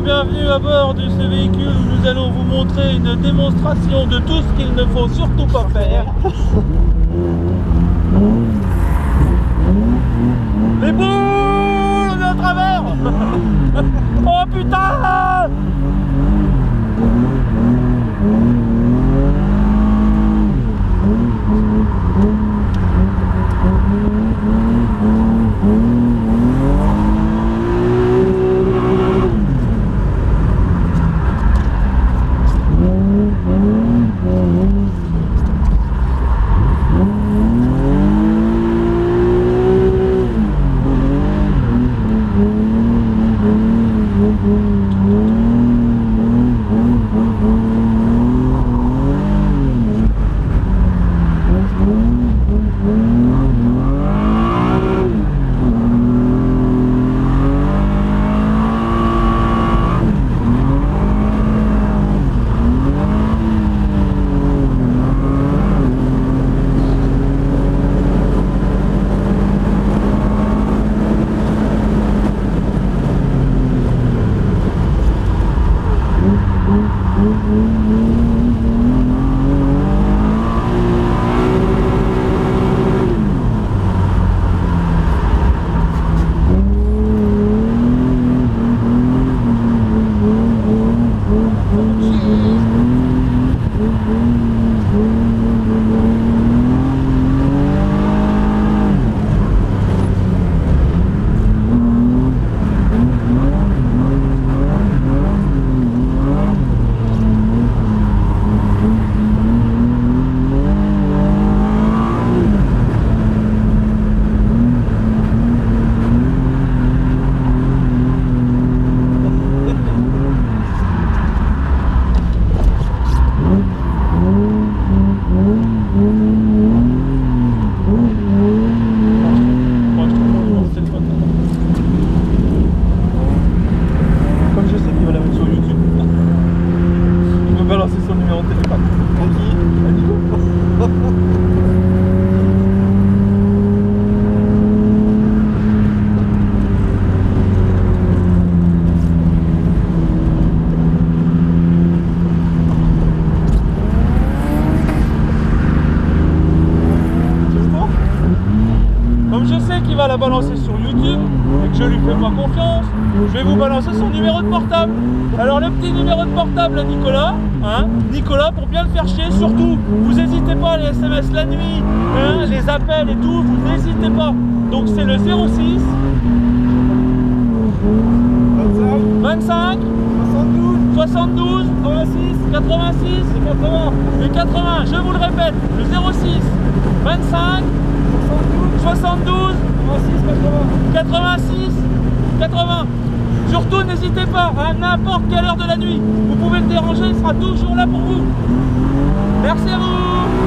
Bienvenue à bord de ce véhicule où nous allons vous montrer une démonstration de tout ce qu'il ne faut surtout pas faire. Les boules de travers Oh putain balancer sur YouTube et que je lui fais pas confiance, je vais vous balancer son numéro de portable. Alors le petit numéro de portable à Nicolas, hein, Nicolas pour bien le faire chier, surtout, vous n'hésitez pas les SMS la nuit, hein, les appels et tout, vous n'hésitez pas. Donc c'est le 06 25 72 86 86 et 80 et 80, je vous le répète, le 06 25 72 86 80 Surtout n'hésitez pas à n'importe quelle heure de la nuit. Vous pouvez le déranger, il sera toujours là pour vous. Merci à vous